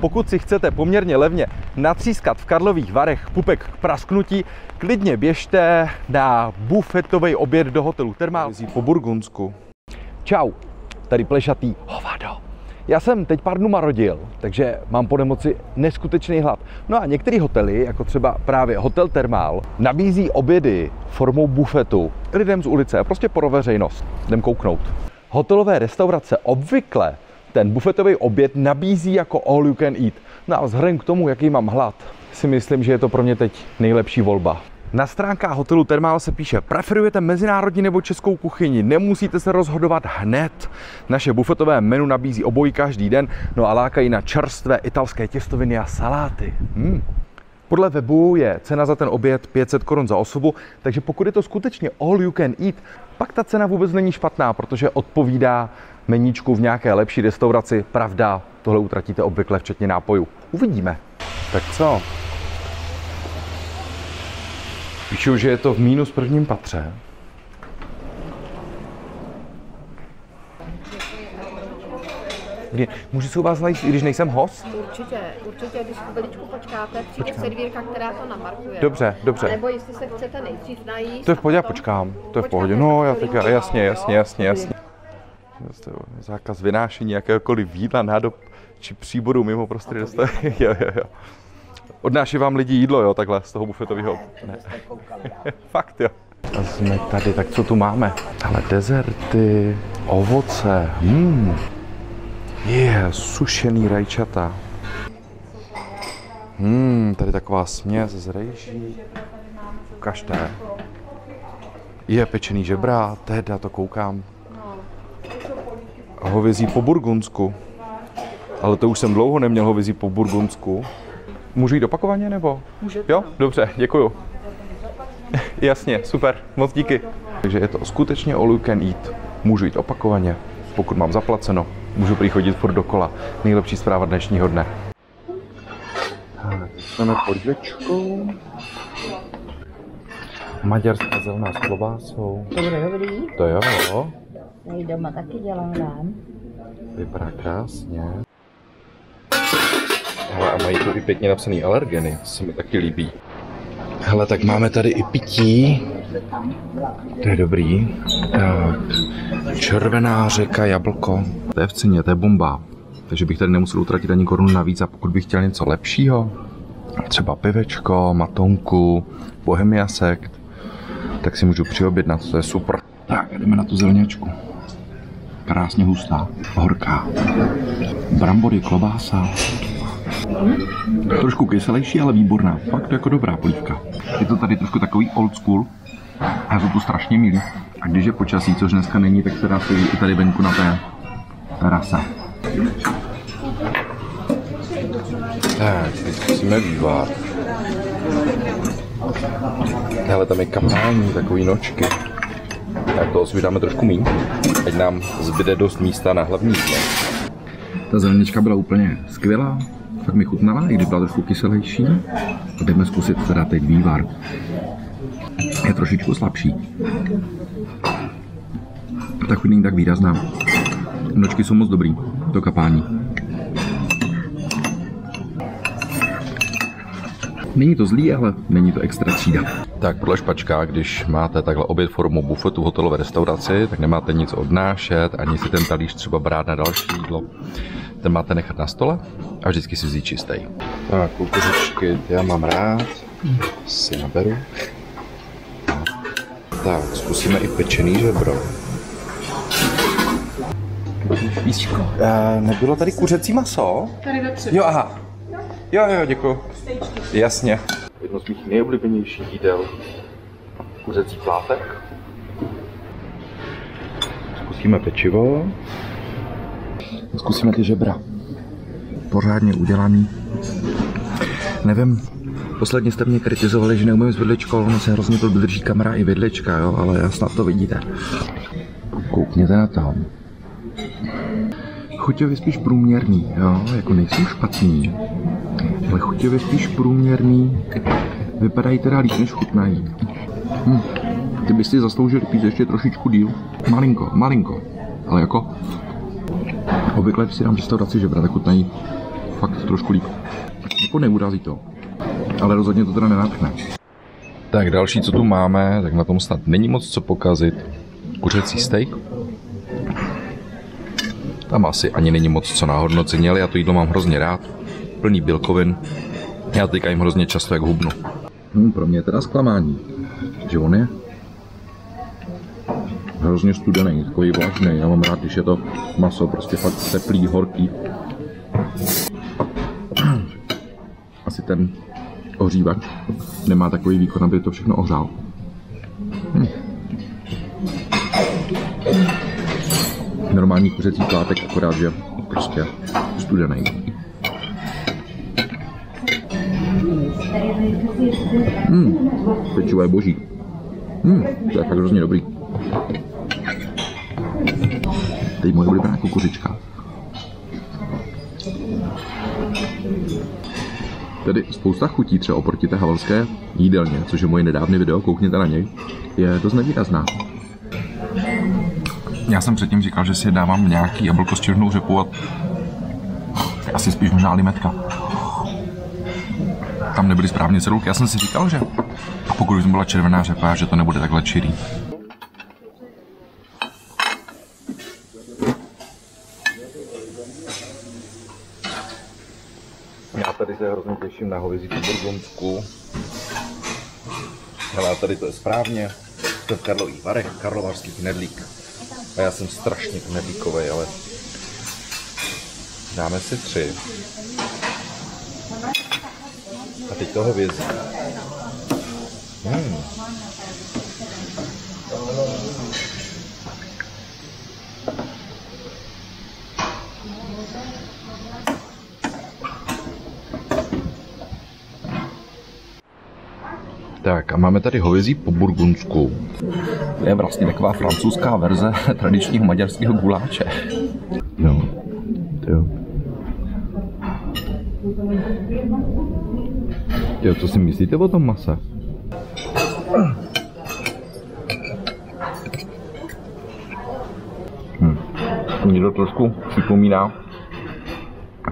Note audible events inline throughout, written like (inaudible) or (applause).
Pokud si chcete poměrně levně natřískat v Karlových Varech pupek k prasknutí, klidně běžte na bufetový oběd do hotelu Termál po Burgundsku. Čau, tady plešatý hovado. Já jsem teď pár dnů marodil, takže mám po nemoci neskutečný hlad. No a některé hotely, jako třeba právě Hotel Termál, nabízí obědy formou bufetu lidem z ulice, prostě pro veřejnost. Jdem kouknout. Hotelové restaurace obvykle ten bufetový oběd nabízí jako all you can eat. No a vzhledem k tomu, jaký mám hlad, si myslím, že je to pro mě teď nejlepší volba. Na stránkách hotelu Termál se píše, preferujete mezinárodní nebo českou kuchyni, nemusíte se rozhodovat hned. Naše bufetové menu nabízí obojí každý den, no a lákají na čerstvé italské těstoviny a saláty. Hmm. Podle webu je cena za ten oběd 500 korun za osobu, takže pokud je to skutečně all you can eat, pak ta cena vůbec není špatná, protože odpovídá meníčku v nějaké lepší restauraci. Pravda, tohle utratíte obvykle včetně nápojů. Uvidíme. Tak co? Píšu, že je to v mínus prvním patře. Můžu se u vás najít, i když nejsem host? Určitě, určitě, když chviličku počkáte, přijde Počkám. servírka, která to namarkuje. Dobře, dobře. Nebo jestli se chcete nejdřív najíst. To je v pohodě, potom- počkám. To je v pohodě. No, já teďka, jasně, jasně, jasně, jasně. Jasně, Zákaz vynášení jakéhokoliv jídla, nádob či příboru mimo dostavy. (laughs) jo, jo, jo. Odnáší vám lidi jídlo, jo, takhle z toho bufetového. Ne. (laughs) Fakt, jo. A jsme tady, tak co tu máme? Ale dezerty, ovoce, hmm. Je, yeah, sušený rajčata. Hmm, tady taková směs z rejží. Ukažte. Je pečený žebra, teda to koukám. Hovězí po burgundsku. Ale to už jsem dlouho neměl hovězí po burgundsku. Můžu jít opakovaně nebo? Můžete, Jo, no. dobře, děkuju. (laughs) Jasně, super, moc díky. Takže je to skutečně all you can eat. Můžu jít opakovaně, pokud mám zaplaceno. Můžu prý chodit furt dokola. Nejlepší zpráva dnešního dne. Tak, jsme pod dvečkou. Maďarská zelená s klobásou. To bude dobrý. To jo, Já ji doma taky dělám dám. vypadá krásně. Hele, a mají tu i pěkně napsaný alergeny, to se mi taky líbí. Hele, tak máme tady i pití. To je dobrý. Červená řeka, jablko. To je v ceně, to je bomba. Takže bych tady nemusel utratit ani korunu navíc a pokud bych chtěl něco lepšího, třeba pivečko, matonku, bohemia sekt, tak si můžu přiobjednat, to je super. Tak, jdeme na tu zelňačku. Krásně hustá, horká. Brambory, klobása. Trošku kyselější, ale výborná. Fakt jako dobrá polívka. Je to tady trošku takový old school. Já jsou tu strašně milí. A když je počasí, což dneska není, tak se dá i tady venku na té terase. Tak, teď zkusíme vývar. Hele, tam je kapální, takový nočky. Tak toho si vydáme trošku míň, ať nám zbyde dost místa na hlavní jídlo. Ta zelenička byla úplně skvělá, tak mi chutnala, i když byla trošku kyselější. A jdeme zkusit teda teď vývar. Je trošičku slabší. Ta chuť není tak výrazná. Nočky jsou moc dobrý, to kapání. Není to zlý, ale není to extra třída. Tak podle špačka, když máte takhle oběd formou bufetu v hotelové restauraci, tak nemáte nic odnášet, ani si ten talíř třeba brát na další jídlo. Ten máte nechat na stole a vždycky si vzít čistý. Tak, kukuřičky, já mám rád, si naberu. Tak, zkusíme i pečený žebro. Uh, nebylo tady kuřecí maso? Tady vepředu. Jo, aha. Jo, jo, děkuji. Jasně. Jedno z mých nejoblíbenějších jídel. Kuřecí plátek. Zkusíme pečivo. Zkusíme ty žebra. Pořádně udělaný. Nevím, posledně jste mě kritizovali, že neumím s vidličkou, ono se hrozně to drží kamera i vidlička, jo, ale já snad to vidíte. Koukněte na to. Chuťově spíš průměrný, jo, jako nejsou špatný, ale chuťově spíš průměrný. Vypadají teda líp, než chutnají. Hm. Ty bys si zasloužil pít ještě trošičku díl. Malinko, malinko. Ale jako obvykle, si dám v restauraci žebra, tak chutnají fakt trošku líp. Jako neurazí to, ale rozhodně to teda nenatchne. Tak další, co tu máme, tak na tom snad není moc co pokazit. Kuřecí steak. Tam asi ani není moc co na hodnocení, ale já to jídlo mám hrozně rád. Plný bílkovin. Já teďka jim hrozně často jak hubnu. Hmm, pro mě je teda zklamání, že on je hrozně studený, takový vlažný. Já mám rád, když je to maso prostě fakt teplý, horký. (clears throat) Asi ten ohřívač nemá takový výkon, aby to všechno ohřál. Hm. Normální kuřecí plátek, akorát, že prostě studený. Hmm, pečivo je boží. Hmm, to je fakt hrozně dobrý. Teď moje oblíbená kukuřička. Tedy spousta chutí třeba oproti té havalské jídelně, což je moje nedávné video, koukněte na něj, je dost nevýrazná. Já jsem předtím říkal, že si dávám nějaký jablko s černou řepou a asi spíš možná limetka. Tam nebyly správně cedulky. Já jsem si říkal, že pokud by byla červená řepa, že to nebude takhle čirý. Já tady se hrozně těším na hovězí po Burgundsku. Hele, tady to je správně. To je v Karlových Varech, Karlovarský knedlík. A já jsem strašně knedlíkový, ale dáme si tři. A teď to hovězí. Hmm. Tak a máme tady hovězí po burgundsku. To je vlastně taková francouzská verze (laughs) tradičního maďarského guláče. No, jo. Jo, co si myslíte o tom mase? Hm. Mně to trošku připomíná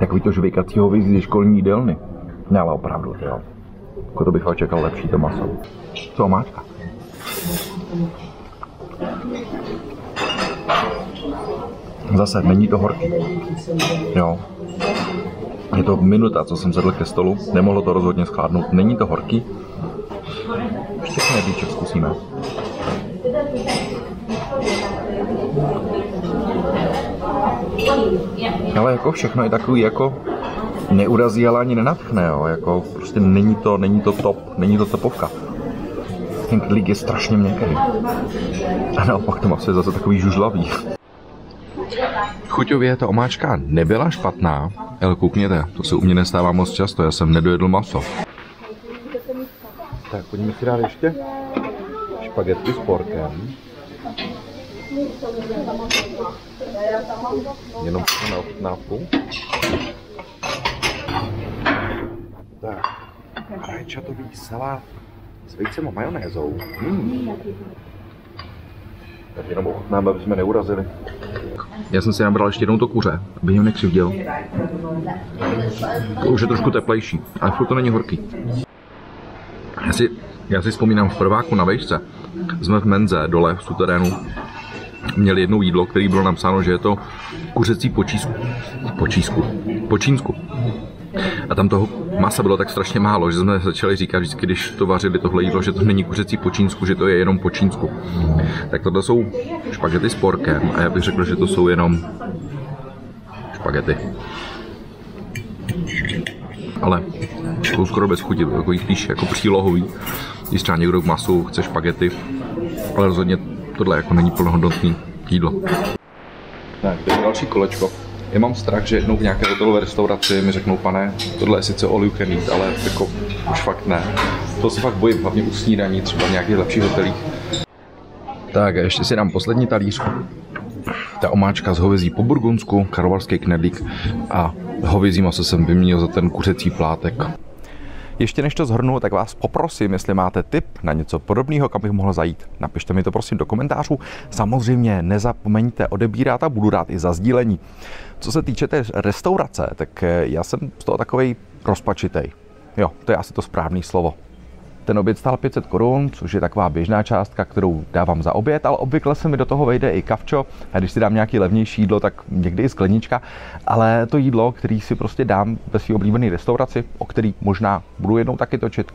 takový to žvejkací hovězí ze školní jídelny. Ne, ale opravdu, jo. Jako to bych fakt čekal lepší to maso. Co máčka? Zase, není to horký. Jo. Je to minuta, co jsem sedl ke stolu, nemohlo to rozhodně schladnout. Není to horký. Ještě knedlíček zkusíme. Ale jako všechno je takový jako neurazí, ale ani nenatchne, jo. Jako prostě není to, není to top, není to topovka. Ten knedlík je strašně měkký. A naopak to maso je zase takový žužlavý. Chuťově ta omáčka nebyla špatná, ale koukněte, to se u mě nestává moc často, já jsem nedojedl maso. Tak pojďme si dát ještě špagety s porkem. Jenom na ochutnávku. Tak, rajčatový salát s vejcem a majonézou. Hmm. Tak jenom ochutnáme, aby jsme neurazili. Já jsem si nabral ještě jednou to kuře, aby jim nekřivděl. To už je trošku teplejší, ale furt to není horký. Já si, já si vzpomínám v prváku na vejšce. Jsme v Menze dole v suterénu měli jedno jídlo, které bylo napsáno, že je to kuřecí počísku. Počísku. Počínsku. A tam toho masa bylo tak strašně málo, že jsme začali říkat vždycky, když to vařili tohle jídlo, že to není kuřecí počínsku, že to je jenom počínsku. Tak tohle jsou špagety s porkem a já bych řekl, že to jsou jenom špagety. Ale jsou skoro bez chuti, takový spíš jako přílohový. Když třeba někdo k masu chce špagety, ale rozhodně tohle jako není plnohodnotný jídlo. Tak, další kolečko. Já mám strach, že jednou v nějaké hotelové restauraci mi řeknou, pane, tohle je sice all you can eat, ale jako už fakt ne. To se fakt bojím, hlavně u snídaní, třeba v nějakých lepších hotelích. Tak a ještě si dám poslední talíř. Ta omáčka z hovězí po burgundsku, karlovarský knedlík a hovězí maso jsem vyměnil za ten kuřecí plátek. Ještě než to zhrnu, tak vás poprosím, jestli máte tip na něco podobného, kam bych mohl zajít. Napište mi to prosím do komentářů. Samozřejmě nezapomeňte odebírat a budu rád i za sdílení. Co se týče té restaurace, tak já jsem z toho takový rozpačitej. Jo, to je asi to správné slovo. Ten oběd stál 500 korun, což je taková běžná částka, kterou dávám za oběd, ale obvykle se mi do toho vejde i kavčo a když si dám nějaký levnější jídlo, tak někdy i sklenička, ale to jídlo, který si prostě dám ve své oblíbené restauraci, o který možná budu jednou taky točit,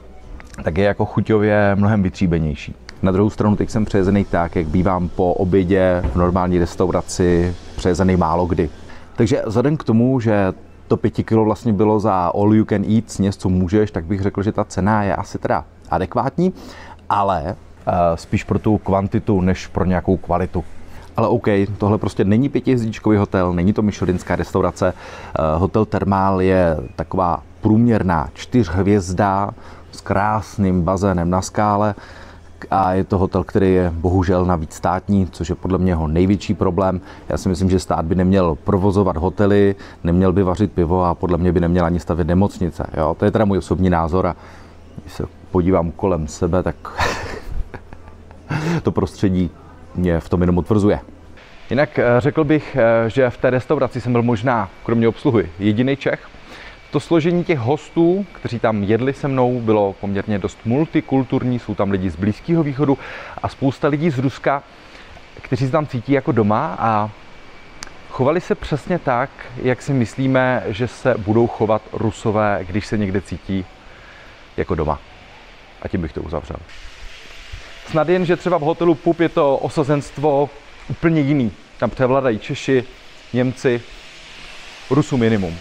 tak je jako chuťově mnohem vytříbenější. Na druhou stranu teď jsem přejezený tak, jak bývám po obědě v normální restauraci přejezený málo kdy. Takže vzhledem k tomu, že to 5 kg vlastně bylo za all you can eat, sněz, co můžeš, tak bych řekl, že ta cena je asi teda adekvátní, ale uh, spíš pro tu kvantitu, než pro nějakou kvalitu. Ale OK, tohle prostě není pětihvězdičkový hotel, není to myšelinská restaurace. Uh, hotel Thermal je taková průměrná čtyřhvězda s krásným bazénem na skále a je to hotel, který je bohužel navíc státní, což je podle mě jeho největší problém. Já si myslím, že stát by neměl provozovat hotely, neměl by vařit pivo a podle mě by neměl ani stavět nemocnice. Jo? To je teda můj osobní názor a podívám kolem sebe, tak (laughs) to prostředí mě v tom jenom utvrzuje. Jinak eh, řekl bych, eh, že v té restauraci jsem byl možná, kromě obsluhy, jediný Čech. To složení těch hostů, kteří tam jedli se mnou, bylo poměrně dost multikulturní. Jsou tam lidi z Blízkého východu a spousta lidí z Ruska, kteří se tam cítí jako doma a chovali se přesně tak, jak si myslíme, že se budou chovat Rusové, když se někde cítí jako doma. A tím bych to uzavřel. Snad jen, že třeba v hotelu PUP je to osazenstvo úplně jiný. Tam převládají Češi, Němci, Rusu minimum.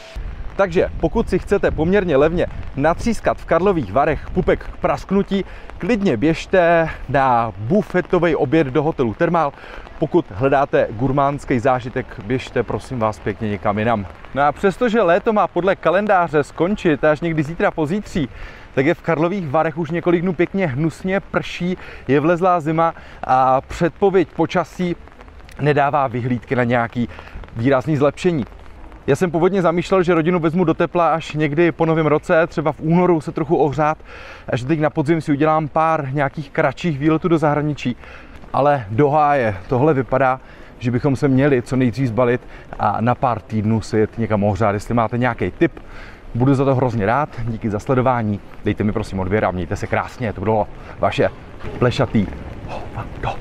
Takže pokud si chcete poměrně levně natřískat v Karlových Varech pupek k prasknutí, klidně běžte na bufetový oběd do hotelu Termál. Pokud hledáte gurmánský zážitek, běžte prosím vás pěkně někam jinam. No a přestože léto má podle kalendáře skončit až někdy zítra pozítří, tak je v Karlových Varech už několik dnů pěkně hnusně prší, je vlezlá zima a předpověď počasí nedává vyhlídky na nějaký výrazný zlepšení. Já jsem původně zamýšlel, že rodinu vezmu do tepla až někdy po novém roce, třeba v únoru se trochu ohřát, až teď na podzim si udělám pár nějakých kratších výletů do zahraničí. Ale do háje tohle vypadá, že bychom se měli co nejdřív zbalit a na pár týdnů si jet někam ohřát. Jestli máte nějaký tip, budu za to hrozně rád. Díky za sledování. Dejte mi prosím odběr a mějte se krásně. To bylo vaše plešatý. Oh,